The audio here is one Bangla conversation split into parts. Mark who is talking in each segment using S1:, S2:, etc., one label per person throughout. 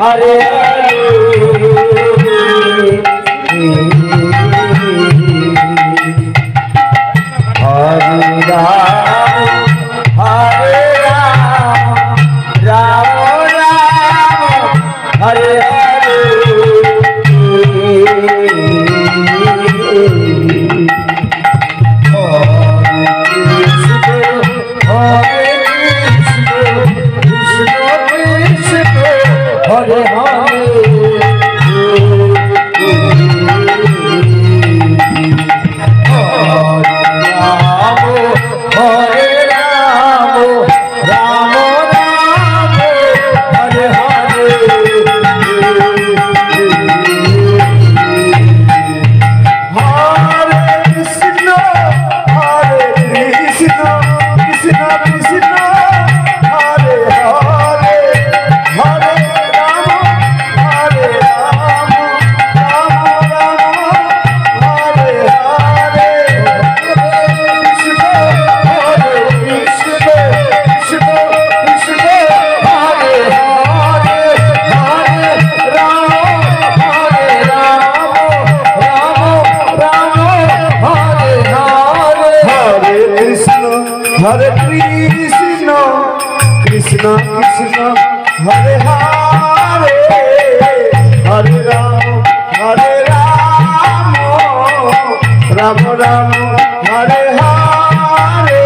S1: হরে হরে 好好，好。রাম রাম হরে হরে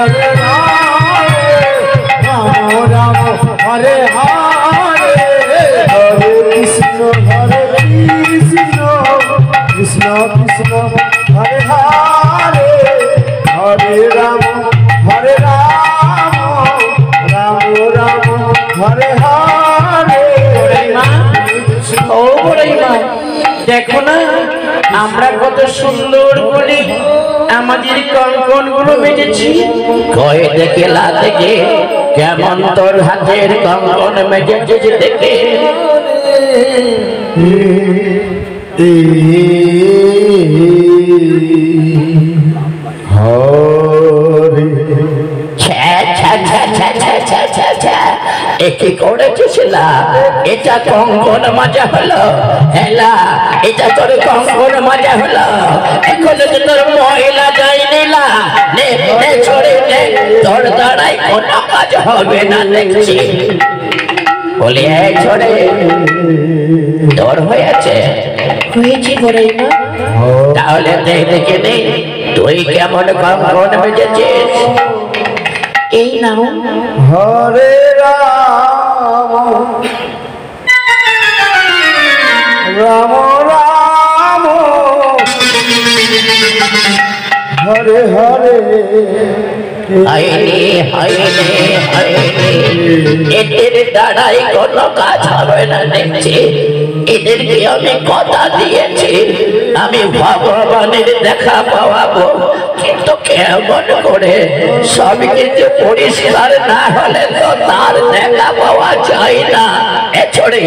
S1: হরে হরে হরে রাম রাম রাম রাম রাম রাম কৃষ্ণ কৃষ্ণ ও দেখো না আমরা কত সুন্দর নামাজের কঙ্কন গুলো মেজেছি কয়েদে কেলা থেকে কেমন তোর হাতের কঙ্কন যে দেখে হরে ছ্যা ছ্যা ছ্যা ছ্যা ছ্যা ছ্যা একে করেছে শিলা এটা কঙ্কন মজা হলো হেলা এটা তোর কঙ্কন মজা হলো এখন যে তোর মহিলা যাই নিলা নে ছড়ে তোর দ্বারাই কোনো কাজ হবে না দেখছি বলি এই ছড়ে তাহলে দেখ দেখে নেই তুই কেমন কঙ্কন বেজেছিস এই নাও হরে রা হরে হরে হয়নি হয়নি হয়নি এদের দ্বারাই কোনো কাজ হবে না দেখছি এদেরকে আমি কথা দিয়েছি আমি ভগবানের দেখা পাওয়াবো কেমন করে সব কিছু পরিষ্কার না হলে তো তার দেখা পাওয়া যায় না এ ছড়ে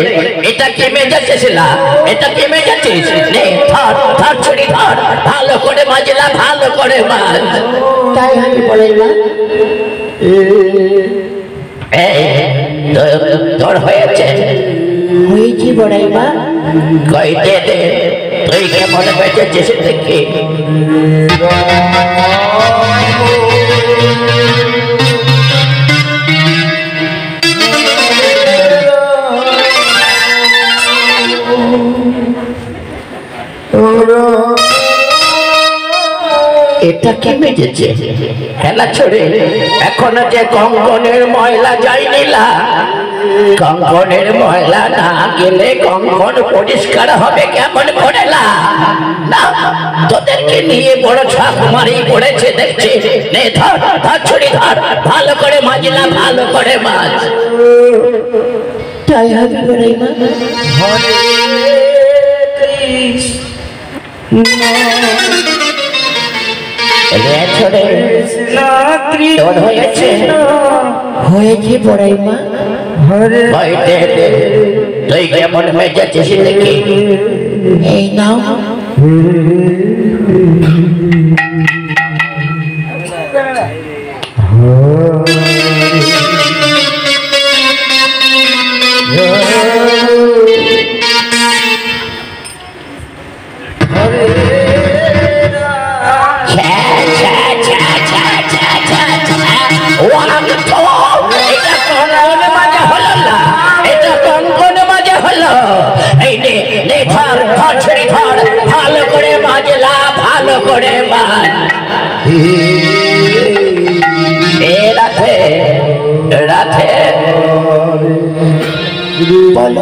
S1: এটা কি মেজাচ্ছিস না এটা কি মেজাচ্ছিস নে ধর ধর ছড়ি ধর ভালো করে মাজলা ভালো করে মাজ তাই আমি বলেন না তোর হয়েছে হয়েছি বড়াইবা কইতে দে এইটা মনে হয়েছে দেশে থেকে এটা কে মেজেছে খেলা ছড়ে এখনো যে কঙ্কনের ময়লা যাই নিলা কঙ্কনের ময়লা না গেলে কঙ্কন পরিষ্কার হবে কেমন করে না তোদেরকে নিয়ে বড় ঠাকুমারি পড়েছে দেখছি নে ধর ধর ছুরি ধর ভালো করে না ভালো করে মাছ তাই করে হয়েছে হয়ে পড়াই মা बैठे तो के मन में जच जिंदगी ए नाम Oh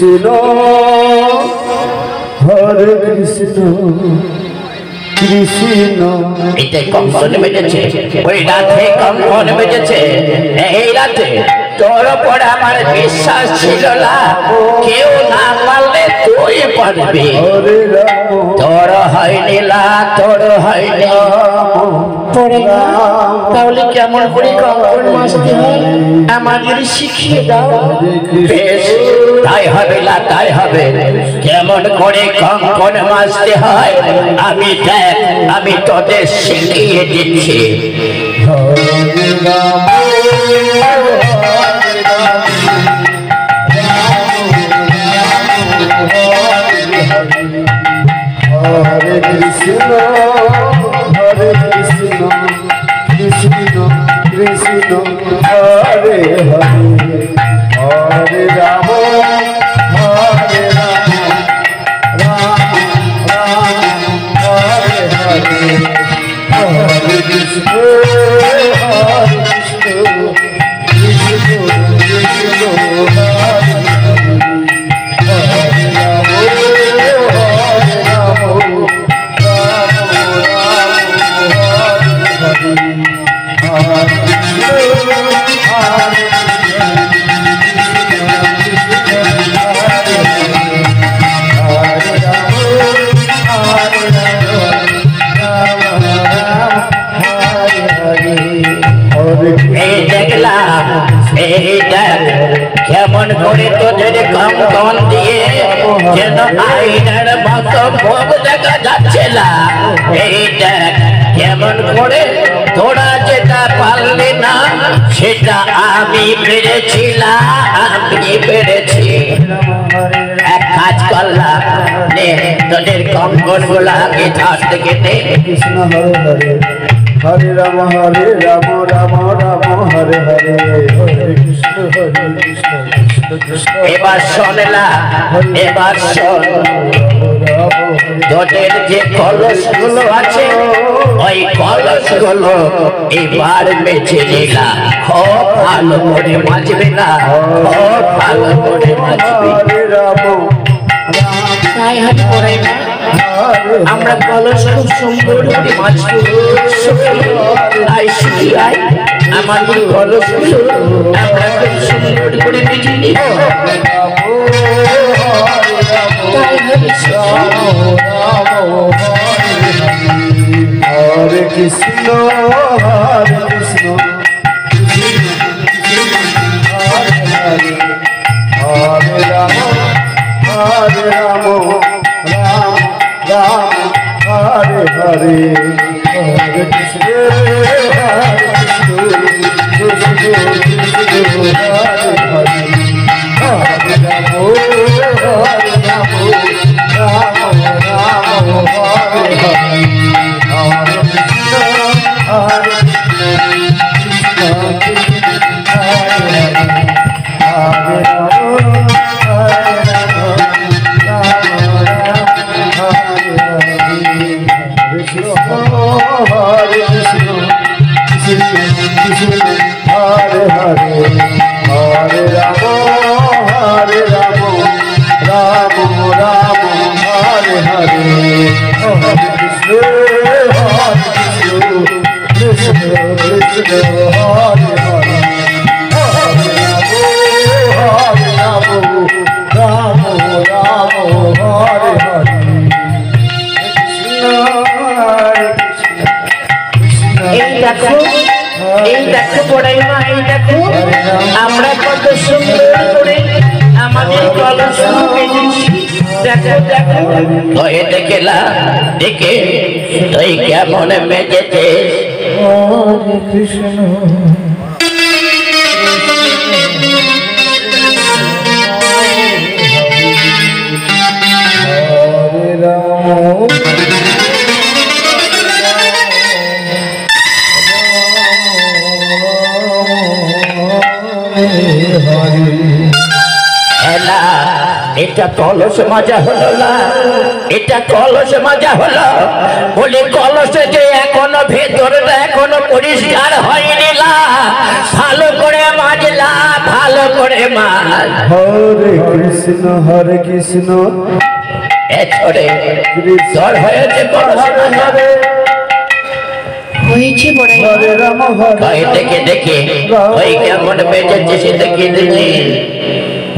S1: কৃষ্ণ হরে কৃষ্ণ ওই রাতে কঙ্কন বেজেছে এই রাতে তোর উপর আমার বিশ্বাস ছিল না কেউ না পারলে তুই পারবি তোর হয়নি না তোর হয়নি তাহলে কেমন করে কঙ্কন মাসতে হয় আমাদের শিখিয়ে দাও তাই হবে না তাই হবে কেমন করে কঙ্কন মাসতে হয় আমি দেখ আমি তোদের শিখিয়ে দিচ্ছি যেন আইনার মতো মুখ দেখা যাচ্ছে না এইটা কেমন করে তোরা যেটা পারলি না সেটা আমি পেরেছিলাম আমি পেরেছি এক কাজ করলাম নে তোদের কঙ্কন গুলা আগে ঝাঁস থেকে নে কৃষ্ণ হরে হরে হরে রাম হরে রাম রাম রাম হরে হরে হরে কৃষ্ণ হরে কৃষ্ণ এবার শোনলা এবার শোন জটের যে কলস গুলো আছে ওই কলস গুলো এবার বেঁচে নিলা খো ভালো করে বাঁচবে না খো ভালো করে বাঁচবে রাম রাম সাই হাত করে না আমরা কলস খুব সুন্দর করে মাছটি আই শিখি আই আমাদের কলস আমরা খুব সুন্দর করে বেজে নিই কৃষ্ণ কৃষ্ণ Yeah. কৃষ্ণদেব হরে হরে হরে রাম রাম রাম হরে হরে এই দেখো এই দেখো পড়াই মা এই দেখো আমরা কত দেখে কেমন মেজেছিস হরে কৃষ্ণ এটা কলস মাজা হলো না এটা কলস মাজা হলো বলে কলসে যে এক এখনো ভেতরটা এখনো পরিষ্কার হয়নি ভালো করে মাজলা ভালো করে মাজ হরে কৃষ্ণ হরে কৃষ্ণ দেখে দেখে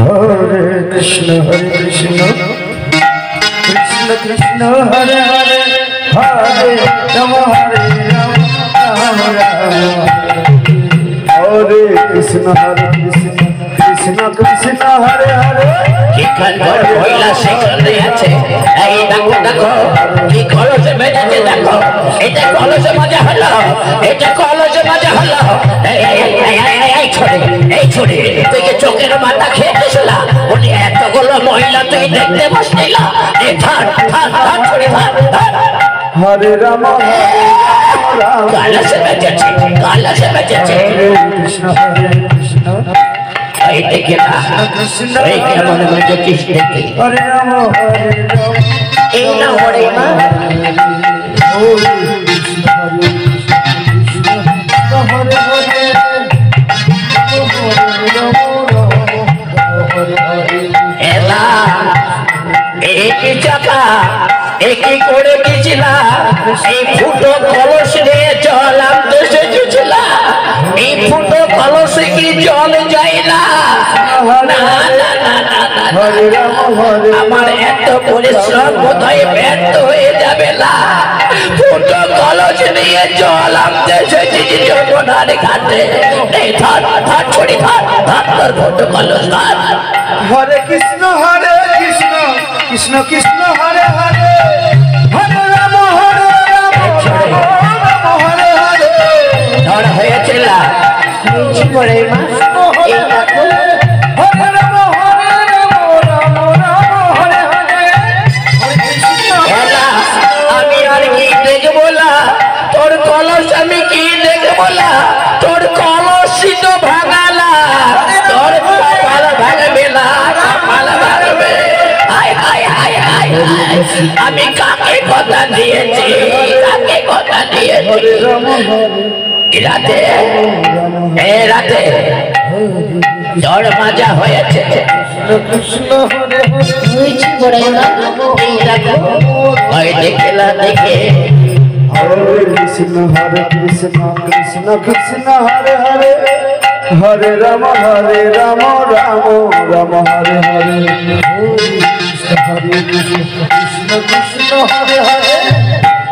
S1: হরে কৃষ্ণ হরে কৃষ্ণ কৃষ্ণ কৃষ্ণ হরে হরে हरे राम हरे राम राम राम हरे कृष्ण हरे कृष्ण কৃষ্ণ কৃষ্ণ হরে হরে কি খলবর হইলা সে খলে আছে এই দেখো দেখো কি খলসে মেজাজে দেখো এটা খলসে মজা হলো এটা খলসে মজা হলো এই ছোড়ে এই ছোড়ে তুই কি চোখের মাথা খেয়ে দিছিলা উনি এতগুলো মহিলা তুই দেখতে বসছিল এই ধান ধান ধান ছোড়ে ধান ধান হরে রাম হরে রাম কালা সে বেঁচেছে কালা সে বেঁচেছে এই দেখে না এই কেমন মধ্যে কৃষ্ণ হরে রাম হরে রাম এই না হরে না এলা
S2: এই চাকা
S1: একই করে এই ফুটো কলস নিয়ে চলাম এই ফুটো কলসে কি জল যাই না আমার এত পরিশ্রম কোথায় ব্যর্থ হয়ে যাবে না ফুটো কলস নিয়ে জল আমতে সেটি যমুনার ঘাটে এই ধার ধার ছড়ি ধার ধার কলস হরে কৃষ্ণ হরে কৃষ্ণ কৃষ্ণ কৃষ্ণ হরে হরে ধরা হয়েছে নিচে করে মা এই দেখো তোর কলস আমি কি দেখবো না তোর কলসি তো ভাঙালা তোর পালা ভাঙবে না পালা ভাঙবে আমি কাকে কথা দিয়েছি কাকে কথা দিয়েছি রাতে এ রাতে জ্বর মাজা হয়েছে কৃষ্ণ খেলা দেখে হরে কৃষ্ণ হরে কৃষ্ণ কৃষ্ণ কৃষ্ণ হরে হরে হরে রাম হরে রাম রাম রাম হরে হরে হরে কৃষ্ণ হরে কৃষ্ণ কৃষ্ণ কৃষ্ণ হরে হরে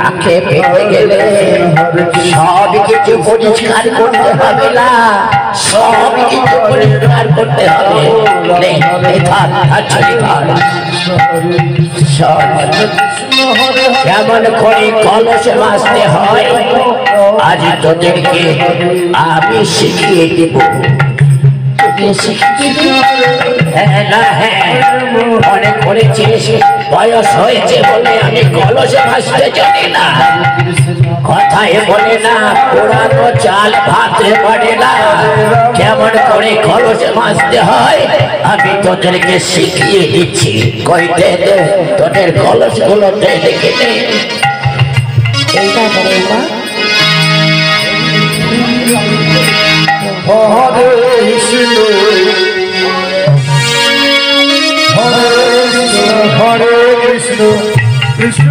S1: তাকে পেতে গেলে সব কিছু পরিষ্কার করতে হবে না সব কিছু পরিষ্কার করতে হবে কেমন করে কলস বাঁচতে হয় আজ তোদেরকে আমি শিখিয়ে দেব শিখিয়ে দেব হ্যাঁ না হ্যাঁ করেছিস বয়স হয়েছে বলে আমি কলসে ভাসতে জানি না কথায় বলে না পুরানো চাল ভাতে পারে না কেমন করে কলসে ভাসতে হয় আমি তোদেরকে শিখিয়ে দিচ্ছি কইতে দে তোদের কলস গুলো দেখে দে এইটা বলে কৃষ্ণ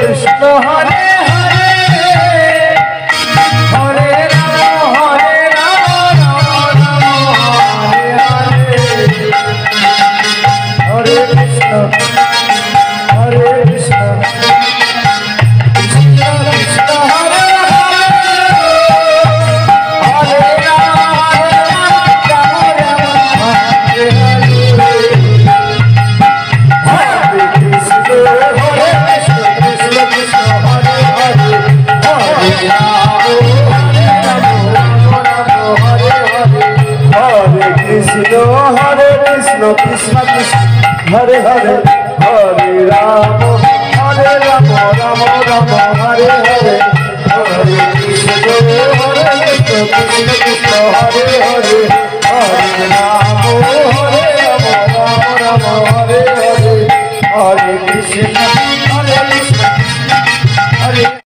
S1: কৃষ্ণ হরে किस्मत हरे हरे हरे राम हरे राम राम राम